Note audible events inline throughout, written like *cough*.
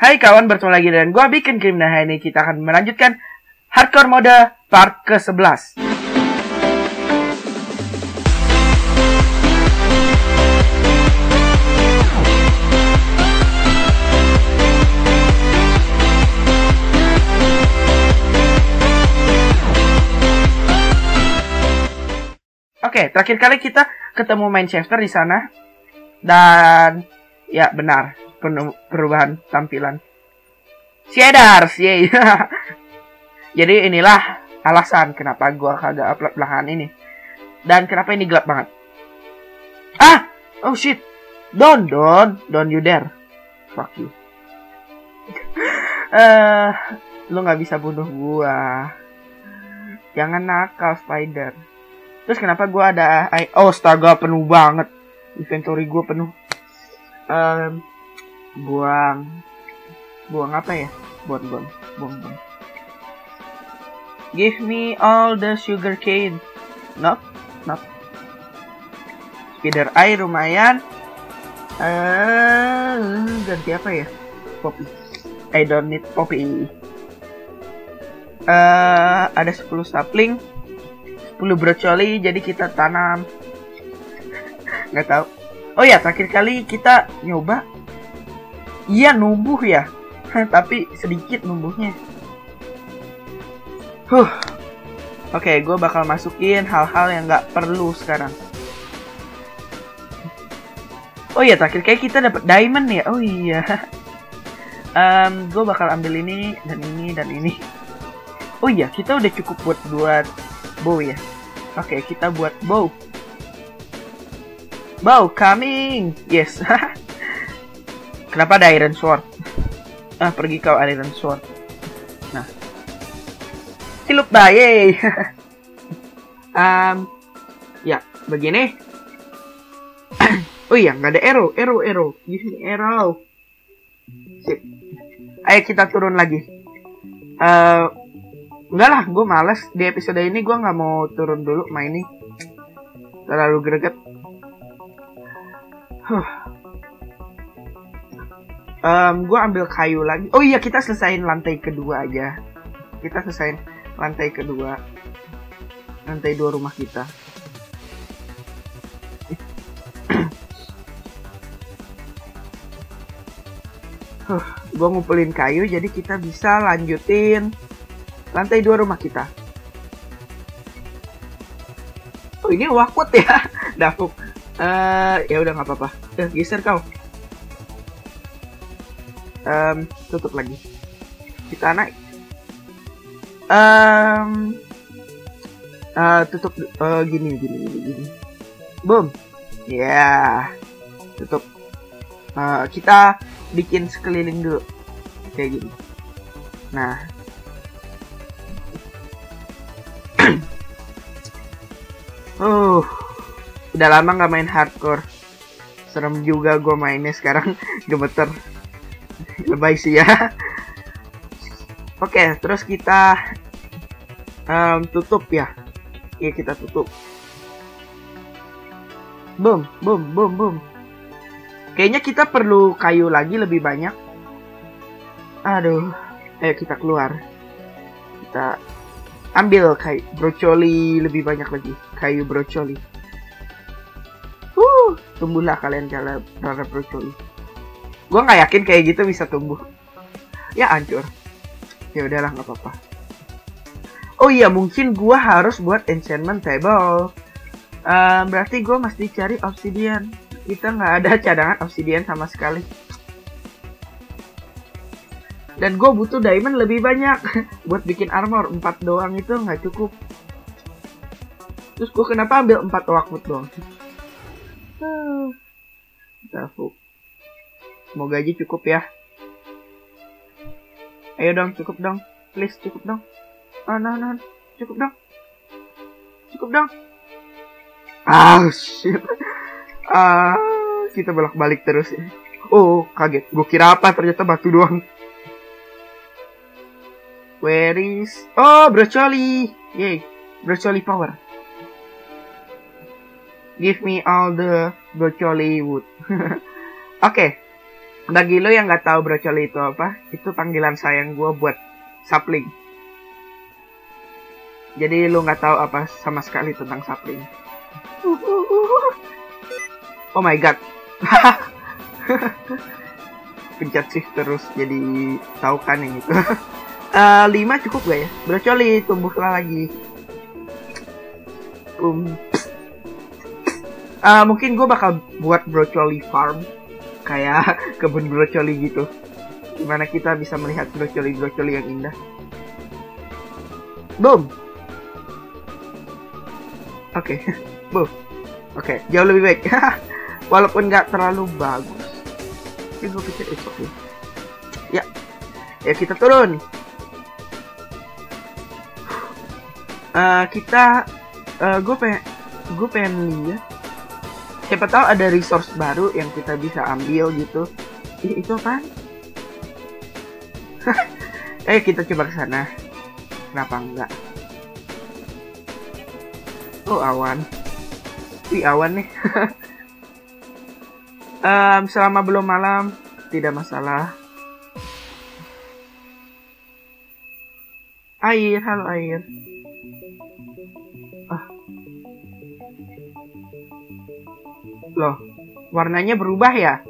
Hai kawan, bertemu lagi dengan gua Bikin Game. Nah, ini kita akan melanjutkan Hardcore Mode part ke-11. Oke, terakhir kali kita ketemu Manchester di sana. Dan ya benar, perubahan tampilan. Shaders, *laughs* yay. Jadi inilah alasan kenapa gua kagak upload belakangan ini. Dan kenapa ini gelap banget. Ah! Oh shit. Don't, don't, don't you dare. Fuck you. *laughs* Eh, lu nggak bisa bunuh gua. Jangan nakal, Spider. Terus kenapa gua ada oh astaga penuh banget. Inventory gua penuh. Um, buang buang apa ya? Buang buang buang buang. Give me all the sugar cane. Not not feeder air lumayan. Uh, ganti apa ya? Poppy I don't need poppy uh, ada 10 sapling 10 brocoli jadi kita tanam. *laughs* Nggak tahu. Oh ya terakhir kali kita nyoba Iya numbuh ya, tapi sedikit numbuhnya. Huh. Oke, gue bakal masukin hal-hal yang nggak perlu sekarang. Oh iya, terakhir kayak kita dapat diamond ya. Oh iya. *laughs* Um, gue bakal ambil ini dan ini dan ini. Oh iya, kita udah cukup buat buat bow ya. Oke, kita buat bow. Bow coming. Yes. *laughs* Kenapa ada Iron Sword? Ah, pergi kau Iron Sword. Nah. Cilup baye. *laughs* um, ya, begini. *clears throat* oh iya, nggak ada arrow, arrow, arrow. Give me arrow. Sip. Ayo kita turun lagi. Uh, enggak lah, gue males. Di episode ini gue nggak mau turun dulu main ini. Terlalu greget. Huh um, gue ambil kayu lagi. Oh iya kita selesain lantai kedua aja. Kita selesain lantai kedua. Lantai dua rumah kita. Huh, gue ngumpulin kayu jadi kita bisa lanjutin lantai dua rumah kita. Oh ini wakut ya *laughs* dafuk uh, ya udah nggak apa-apa. Uh, geser kau um, tutup lagi. Kita naik. Um, uh, tutup uh, gini gini gini gini. Boom. Ya. Yeah. tutup. Uh, kita bikin sekeliling dulu. Kayak gini. Nah. *clears throat* Uh. Udah lama nggak main hardcore. Serem juga gue mainnya sekarang. *laughs* Gemeter lebay sih ya. *laughs* Oke terus kita um, tutup ya. Iya kita tutup. Boom boom boom boom. Kayaknya kita perlu kayu lagi lebih banyak. Aduh ayo kita keluar. Kita ambil kayu brocoli lebih banyak lagi. Kayu brocoli. Uh tumbuhlah kalian kalau brocoli gue nggak yakin kayak gitu bisa tumbuh. Ya hancur. Ya udahlah nggak apa-apa. Oh iya mungkin gue harus buat enchantment table. Uh, berarti gue mesti cari obsidian. Kita nggak ada cadangan obsidian sama sekali. Dan gue butuh diamond lebih banyak. *laughs* Buat bikin armor 4 doang itu nggak cukup. Terus gue kenapa ambil 4 waktu doang? *laughs* Kita Semoga aja cukup ya. Ayo dong, cukup dong. Please, cukup dong. Oh, no, no. Cukup dong. Cukup dong. Ah, shit. Ah, kita bolak-balik terus ya. Oh, kaget. Gue kira apa, ternyata batu doang. Where is... Oh, brocoli. Yay. Brocoli power. Give me all the brocoli wood. Oke. *laughs* Okay bagi lo yang nggak tahu brocoli itu apa, itu panggilan sayang gue buat sapling. Jadi lo nggak tahu apa sama sekali tentang sapling. Oh my god. *laughs* Pencet shift terus jadi tahu kan yang itu. *laughs* uh, 5 cukup gak ya? Brocoli tumbuhlah lagi. Um, uh, mungkin gue bakal buat brocoli farm kayak *laughs* kebun brocoli gitu gimana kita bisa melihat brocoli-brocoli yang indah boom oke okay. *laughs* boom oke okay. jauh lebih baik *laughs* walaupun nggak terlalu bagus tapi gue pikir itu okay. ya ya kita turun uh, kita uh, gue pengen gue pengen lihat siapa tahu ada resource baru yang kita bisa ambil gitu. Ih, itu apa *laughs* eh kita coba ke sana. Kenapa enggak? Oh awan. Wih awan nih. *laughs* Um, selama belum malam tidak masalah. Air halo air Loh, warnanya berubah ya?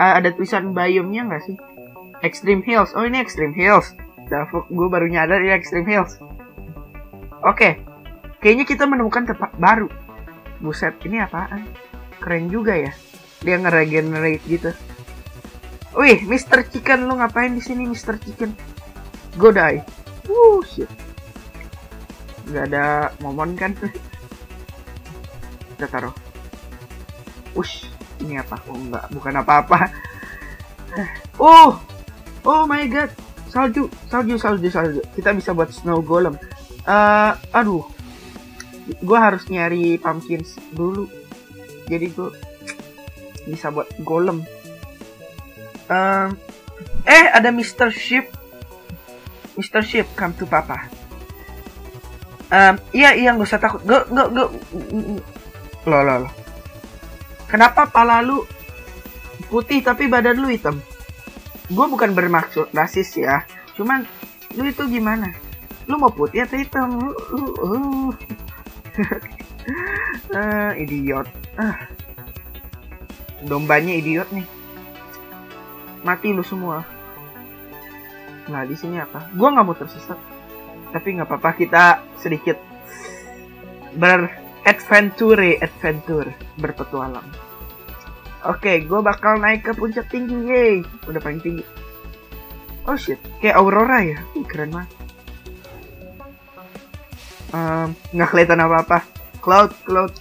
Ada tulisan biome-nya nggak sih? Extreme Hills. Oh, ini Extreme Hills. Gue baru nyadar ini Extreme Hills. Oke. Okay. Kayaknya kita menemukan tempat baru. Buset, ini apaan? Keren juga ya. Dia ngeregenerate gitu. Wih, Mr. Chicken lu ngapain di sini Mr. Chicken? Go die. Wuh, shit. Gak ada momon kan? *laughs* Kita taruh. Ush, ini apa? Oh enggak, bukan apa-apa. Oh, oh my god, salju, salju, salju, salju. Kita bisa buat snow golem. Uh, aduh, gue harus nyari pumpkins dulu. Jadi gue bisa buat golem. Uh, eh, ada Mr. Ship. Mr. Ship, come to papa. Um, iya, iya, gak usah takut. Gak, gak, gak. Loh, loh, loh. Kenapa pala lu putih tapi badan lu hitam? Gue bukan bermaksud rasis ya. Cuman lu itu gimana? Lu mau putih atau hitam? Lu, lu, uh. uh, *laughs* idiot. Uh. Dombanya idiot nih. Mati lu semua. Nah di sini apa? Gue nggak mau tersesat. Tapi nggak apa-apa kita sedikit ber adventure adventure berpetualang. Oke okay, gue bakal naik ke puncak tinggi yay. Udah paling tinggi. Oh shit. Kayak aurora ya? Ih, keren banget. Um, kelihatan apa apa cloud cloud.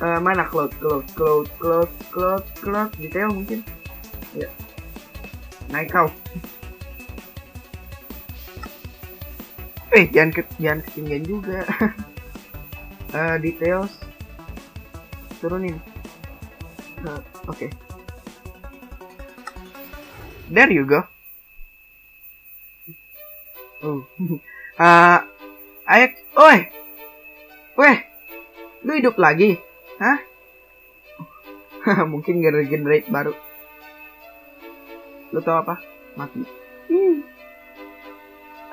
Uh, mana cloud? Cloud cloud cloud cloud cloud. Detail mungkin? Ya. Naik kau. Eh jangan ke jangan ketinggian juga *laughs* uh, details. Turunin. Uh, oke. Okay. there you go. Oh. Uh, *laughs* ayo. Oi. Weh. Lu hidup lagi? Hah? *laughs* Mungkin regenerate baru. Lu tau apa? Mati. Hmm.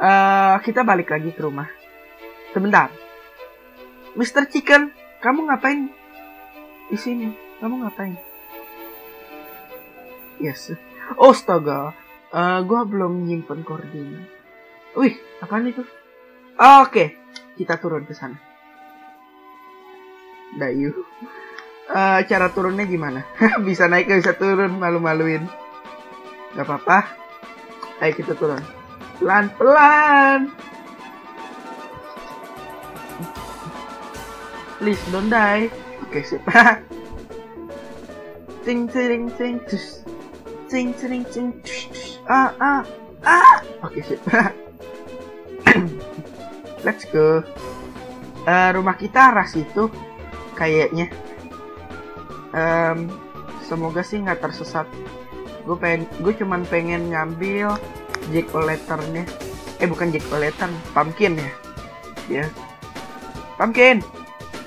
uh, kita balik lagi ke rumah. Sebentar Mr. Chicken, kamu ngapain di sini? Kamu ngapain? Yes. Oh, astaga. Uh, gua belum nyimpen koordinat. Wih, apaan itu? Oke, okay. kita turun ke sana. Dayu. Uh, cara turunnya gimana? *laughs* bisa naik bisa turun, malu-maluin. Gak apa-apa. Ayo kita turun. Pelan-pelan. Please don't die. Oke, okay, sip. *laughs* ting ting ting tus. Ting ting ting tus. Ah ah ah. Oke, okay, sip. *coughs* Let's go. Uh, rumah kita arah situ kayaknya. Semoga sih nggak tersesat. Gue pengen, gue cuman pengen ngambil jack o'. Eh bukan jack o' pumpkin ya. Ya. Yeah. Pumpkin.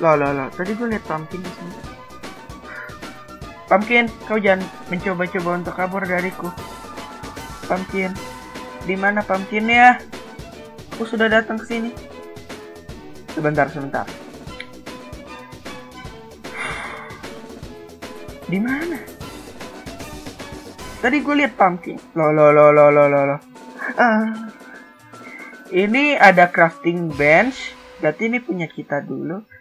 Loh, loh, loh. Tadi gue liat pumpkin di sini. Pumpkin, kau jangan mencoba-coba untuk kabur dariku. Pumpkin, di mana Pumpkin ya? Aku sudah datang ke sini. Sebentar, sebentar. Di mana? Tadi gue lihat Pumpkin. Lo lo lo lo lo lo lo. Ah. Ini ada crafting bench. Berarti ini punya kita dulu.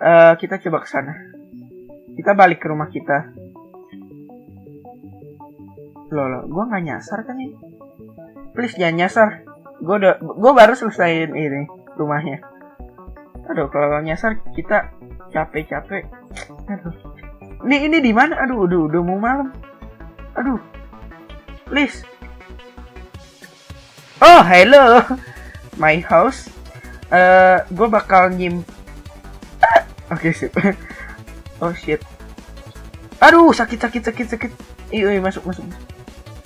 Uh, kita coba ke sana. Kita balik ke rumah kita. Loh, loh, gue nggak nyasar kan ini? Please jangan nyasar. Gue baru selesaiin ini rumahnya. Aduh, kalau nyasar kita capek-capek. Aduh. Ini ini di mana? Aduh, udah udah mau malam. Aduh. Please. Oh, hello. *laughs* My house. Eh, uh, gue bakal nyim. Oke, okay, sip. *laughs* oh shit. Aduh, sakit sakit sakit sakit. Iya, iya masuk masuk.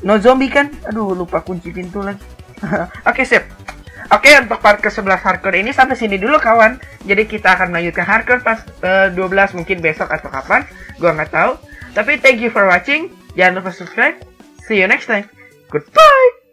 No zombie kan? Aduh, lupa kunci pintu lagi. *laughs* Oke, okay, sip. Oke, okay, untuk part ke-11 hardcore ini sampai sini dulu kawan. Jadi kita akan melanjutkan hardcore pas uh, eh, 12 mungkin besok atau kapan. Gua nggak tahu. Tapi thank you for watching. Jangan lupa subscribe. See you next time. Goodbye.